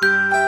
Música